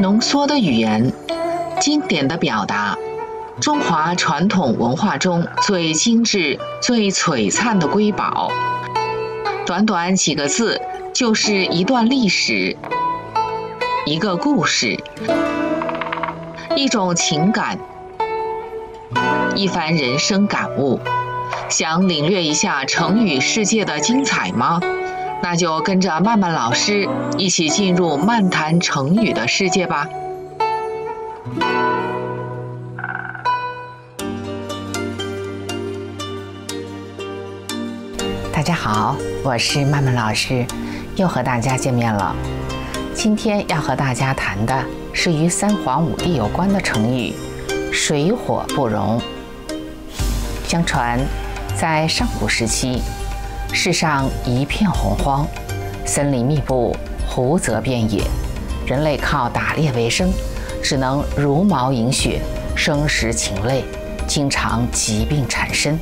浓缩的语言，经典的表达，中华传统文化中最精致、最璀璨的瑰宝。短短几个字，就是一段历史，一个故事，一种情感，一番人生感悟。想领略一下成语世界的精彩吗？那就跟着曼曼老师一起进入漫谈成语的世界吧。大家好，我是曼曼老师，又和大家见面了。今天要和大家谈的是与三皇五帝有关的成语“水火不容”。相传。在上古时期，世上一片洪荒，森林密布，湖泽遍野，人类靠打猎为生，只能茹毛饮血，生食禽类，经常疾病缠身。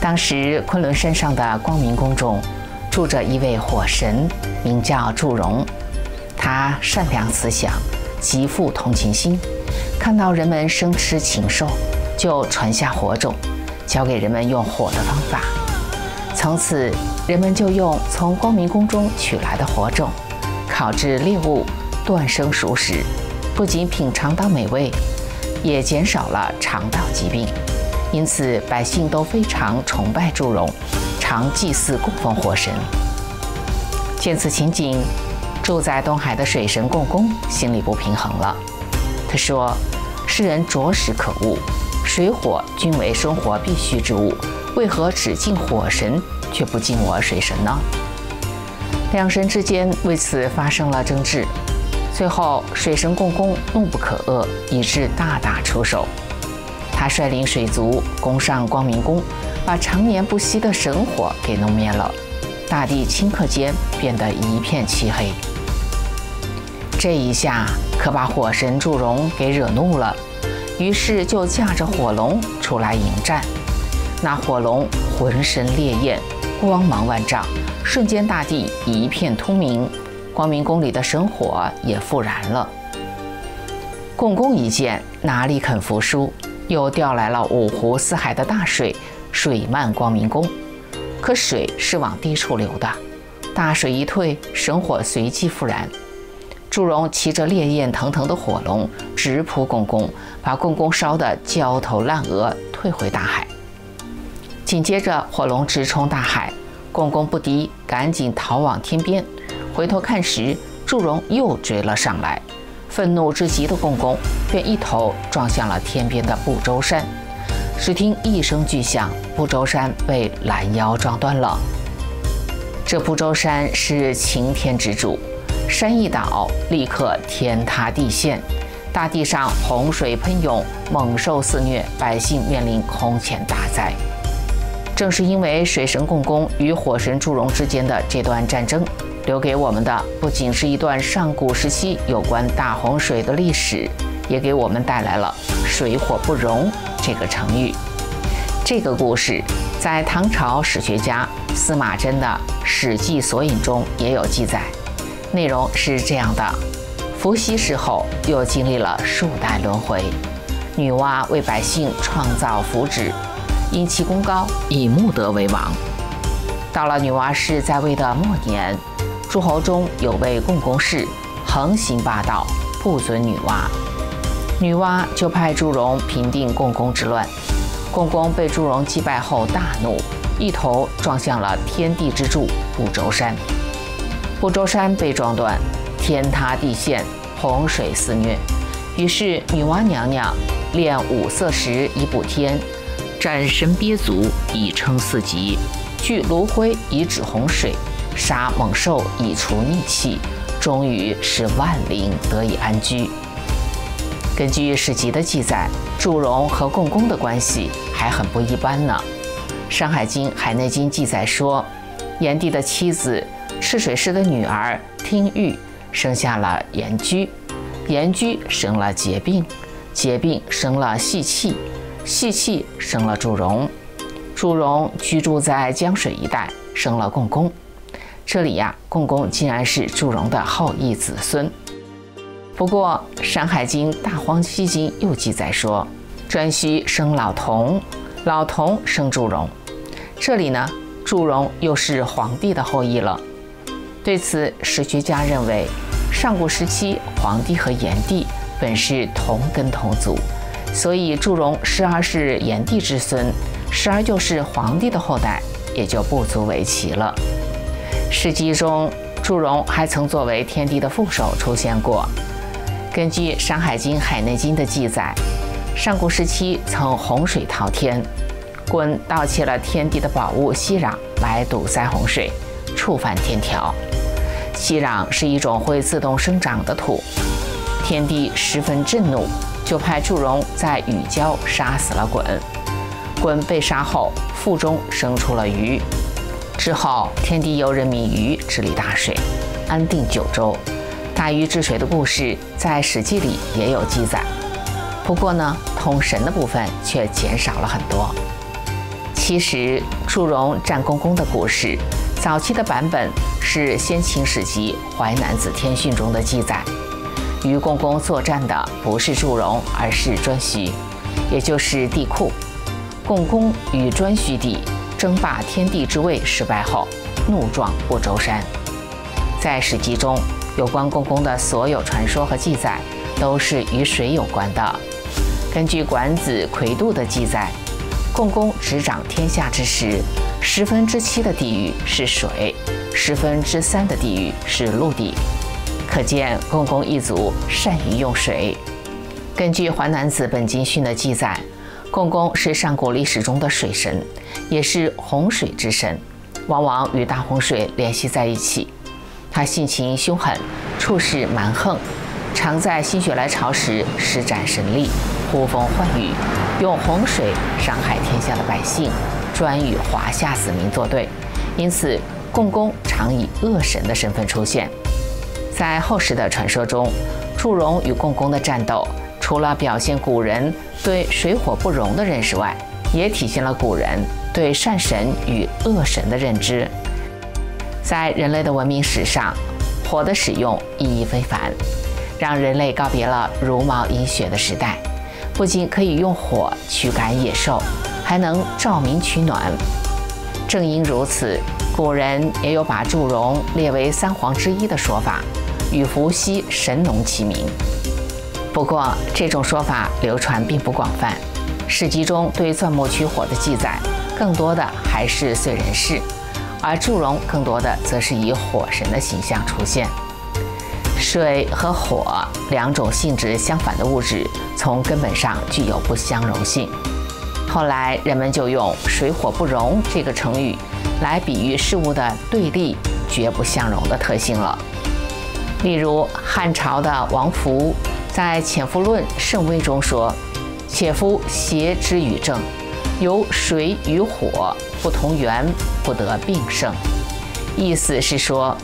当时昆仑山上的光明宫中，住着一位火神，名叫祝融。他善良慈祥，极富同情心，看到人们生吃禽兽，就传下火种。教给人们用火的方法，从此人们就用从光明宫中取来的火种，烤制猎物，断生熟食，不仅品尝到美味，也减少了肠道疾病。因此，百姓都非常崇拜祝融，常祭祀供奉火神。见此情景，住在东海的水神共工心里不平衡了。他说：“世人着实可恶。”水火均为生活必需之物，为何只敬火神却不敬我水神呢？两神之间为此发生了争执，最后水神共工怒不可遏，以致大打出手。他率领水族攻上光明宫，把常年不息的神火给弄灭了，大地顷刻间变得一片漆黑。这一下可把火神祝融给惹怒了。于是就驾着火龙出来迎战，那火龙浑身烈焰，光芒万丈，瞬间大地一片通明，光明宫里的神火也复燃了。共工一见，哪里肯服输，又调来了五湖四海的大水，水漫光明宫。可水是往低处流的，大水一退，神火随即复燃。祝融骑着烈焰腾腾的火龙直扑共工，把共工烧得焦头烂额，退回大海。紧接着，火龙直冲大海，共工不敌，赶紧逃往天边。回头看时，祝融又追了上来。愤怒之极的共工便一头撞向了天边的不周山。只听一声巨响，不周山被拦腰撞断了。这不周山是擎天之柱。山一倒，立刻天塌地陷，大地上洪水喷涌，猛兽肆虐，百姓面临空前大灾。正是因为水神共工与火神祝融之间的这段战争，留给我们的不仅是一段上古时期有关大洪水的历史，也给我们带来了“水火不容”这个成语。这个故事在唐朝史学家司马真的《史记索引》中也有记载。内容是这样的：伏羲氏后，又经历了数代轮回，女娲为百姓创造福祉，因其功高，以穆德为王。到了女娲氏在位的末年，诸侯中有位共工氏，横行霸道，不尊女娲。女娲就派祝融平定共工之乱。共工被祝融击败后大怒，一头撞向了天地之柱不周山。不周山被撞断，天塌地陷，洪水肆虐。于是女娲娘娘炼五色石以补天，斩神鳖足以称四极，聚炉灰以止洪水，杀猛兽以除逆气，终于使万灵得以安居。根据史籍的记载，祝融和共工的关系还很不一般呢。《山海经·海内经》记载说，炎帝的妻子。赤水氏的女儿听玉生下了炎居，炎居生了结病，结病生了细气，细气生了祝融，祝融居住在江水一带，生了共工。这里呀，共工竟然是祝融的后裔子孙。不过，《山海经·大荒西经》又记载说，颛顼生老童，老童生祝融。这里呢，祝融又是皇帝的后裔了。对此，史学家认为，上古时期黄帝和炎帝本是同根同祖，所以祝融时而是炎帝之孙，时而就是黄帝的后代，也就不足为奇了。史记中，祝融还曾作为天帝的副手出现过。根据《山海经·海内经》的记载，上古时期曾洪水滔天，鲧盗窃了天帝的宝物息壤来堵塞洪水，触犯天条。息壤是一种会自动生长的土，天帝十分震怒，就派祝融在雨郊杀死了鲧。鲧被杀后，腹中生出了鱼。之后，天帝又任命禹治理大水，安定九州。大禹治水的故事在《史记》里也有记载，不过呢，通神的部分却减少了很多。其实，祝融战公公的故事，早期的版本是先秦史籍《淮南子·天训》中的记载。与共工作战的不是祝融，而是颛顼，也就是帝喾。共工与颛顼帝争霸天地之位失败后，怒撞不周山。在史记中。有关共工的所有传说和记载，都是与水有关的。根据《管子·魁度》的记载，共工执掌天下之时，十分之七的地域是水，十分之三的地域是陆地。可见共工一族善于用水。根据《淮南子·本经训》的记载，共工是上古历史中的水神，也是洪水之神，往往与大洪水联系在一起。他性情凶狠，处事蛮横，常在心血来潮时施展神力，呼风唤雨，用洪水伤害天下的百姓，专与华夏子民作对。因此，共工常以恶神的身份出现。在后世的传说中，祝融与共工的战斗，除了表现古人对水火不容的认识外，也体现了古人对善神与恶神的认知。在人类的文明史上，火的使用意义非凡，让人类告别了茹毛饮血的时代。不仅可以用火驱赶野兽，还能照明取暖。正因如此，古人也有把祝融列为三皇之一的说法，与伏羲、神农齐名。不过，这种说法流传并不广泛。史籍中对钻木取火的记载，更多的还是燧人氏。而祝融更多的则是以火神的形象出现。水和火两种性质相反的物质，从根本上具有不相容性。后来人们就用“水火不容”这个成语来比喻事物的对立、绝不相容的特性了。例如汉朝的王弗在《潜夫论·圣威》中说：“且夫邪之与正，有水与火。”不同源不得并盛，意思是说，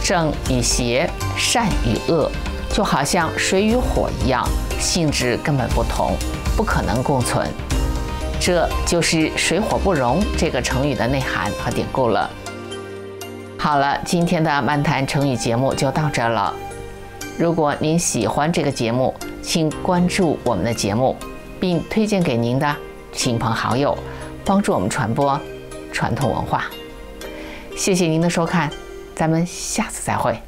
正与邪、善与恶，就好像水与火一样，性质根本不同，不可能共存。这就是“水火不容”这个成语的内涵和典故了。好了，今天的漫谈成语节目就到这了。如果您喜欢这个节目，请关注我们的节目，并推荐给您的亲朋好友，帮助我们传播。传统文化，谢谢您的收看，咱们下次再会。